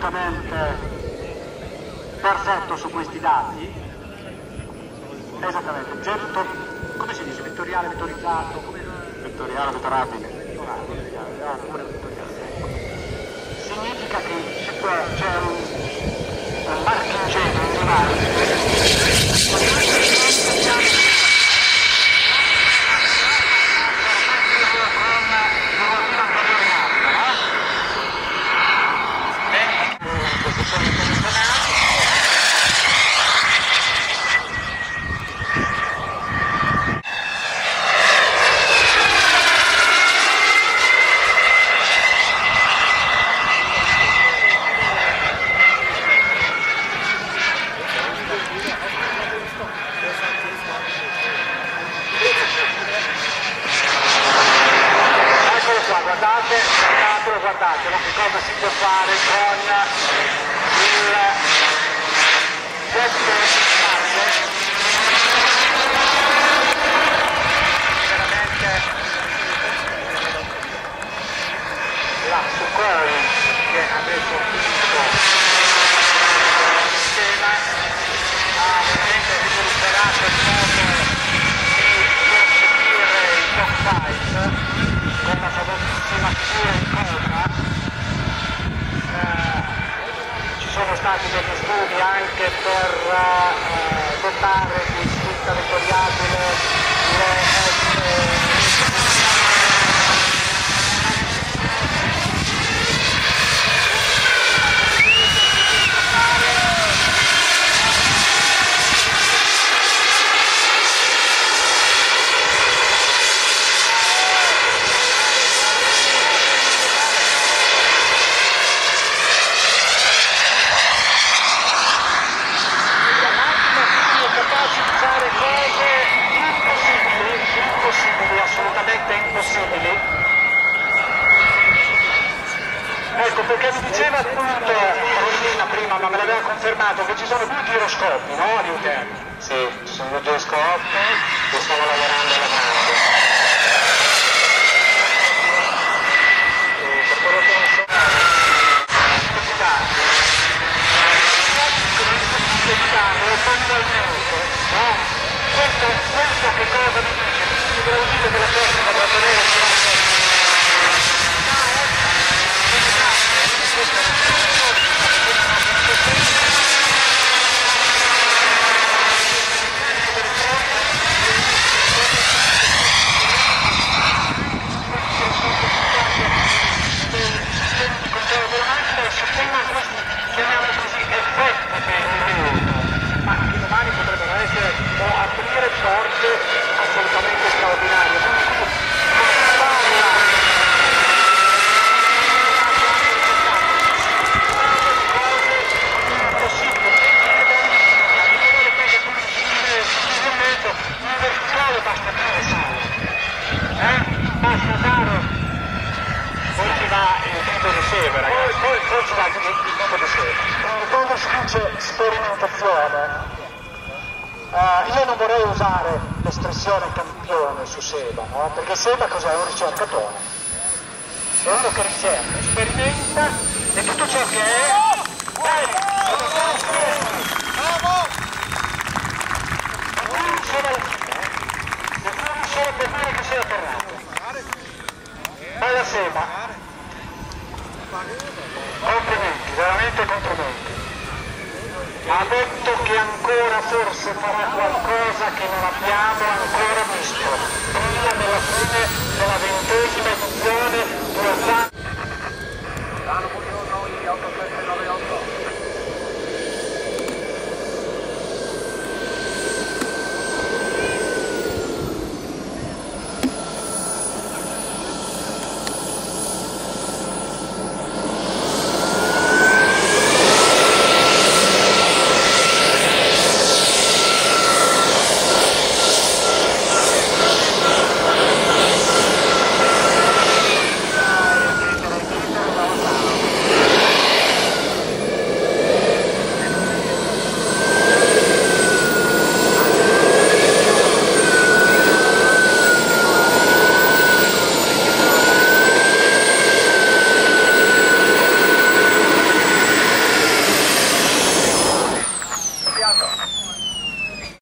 assolutamente perfetto su questi dati. Esattamente, getto, come si dice? Vettoriale, vettorizzato, come... vettoriale, vettorabile. Significa che c'è un, un marchingegno in mano. ricordatelo che cosa si può fare con il sono studi anche per eh, dotare di scritta decorriabile le diceva appunto Rosina prima, ma me l'aveva confermato, che ci sono due giroscopi, no? All'interno. Sì, ci sono due giroscopi che stiamo lavorando alla grande. Questo, questo che cosa mi dice? Mi deve che la tecnica da tenere Thank you. Quando si dice sperimentazione, eh, io non vorrei usare l'espressione campione su Seba, no? perché Seba cos'è? Un ricercatore. È uno che ricerca, sperimenta e tutto ciò che è... Dai, sono Bravo! Non riuscire alla fine, non riuscire a fermare che sia atterrato. Bella Seba, complimenti, veramente complimenti. Ha detto che ancora forse farà qualcosa che non abbiamo ancora visto, prima della fine della ventesima edizione della San...